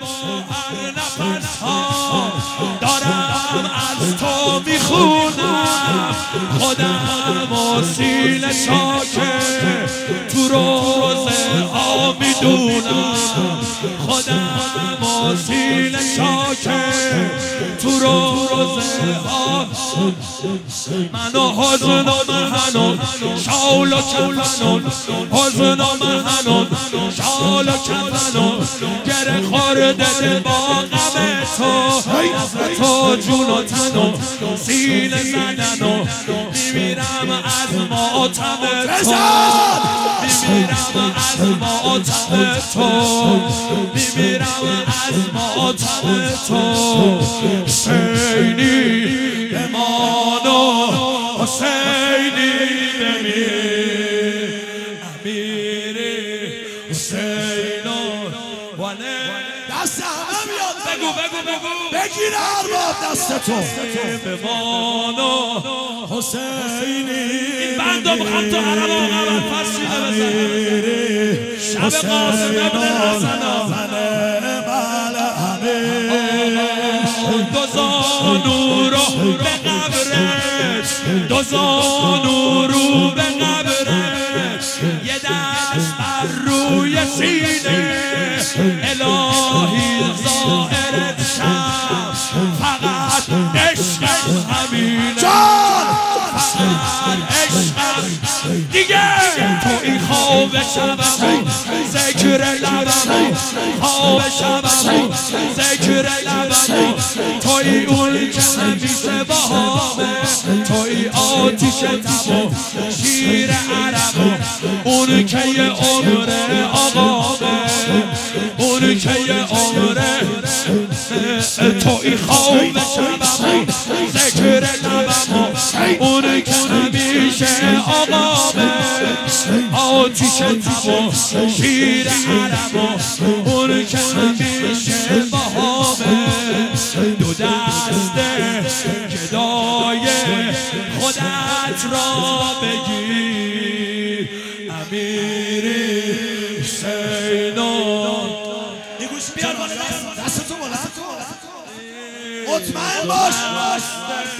با هر نفس ها دارم. از تو می‌خونم خودم و سیل شاکه تو روزه ها می‌دونم خودم و سیل شاکه تو روزه من. و حزن و مهنون شال و کفنون حزن و مهنون شال و کفنون گره خورده با غم تو. تو جون و تن و سینه زدن و ماتم تو میمیرم از ماتم تو میمیرم از ماتم تو حسینی بمانو حسینی بمیر امیری حسینو وله دست همه میاد بگو بگو بگو. بگیر ارباب دست تو. بمانو حسینی بندو می‌خوام تو و اول فرسیده بزن شب قاسم ابن حسن دو زانو رو به قبرش. دو زانو رو به قبرش. یه دست بر روی سینه. الهی شبم ذکر لبم خواب شبم توی توی آتیش تبا شیر عرب اون که یه عمر آقامه توی خواب شبم ذکر اون که همیشه آقامه آتیش تبا شیر عرب اون که همیشه با همه دو دسته گدای خودت را بگیر امیری حسینو یه گوش بیار بالا دست دست تو بلند کن مطمئن باش.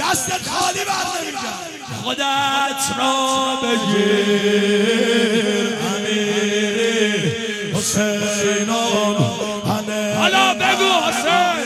دست خالی بر نمیگم خودت را بگیر. امیر حالا بگو حسین.